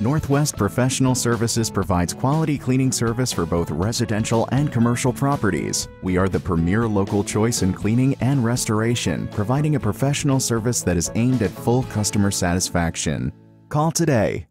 Northwest Professional Services provides quality cleaning service for both residential and commercial properties. We are the premier local choice in cleaning and restoration, providing a professional service that is aimed at full customer satisfaction. Call today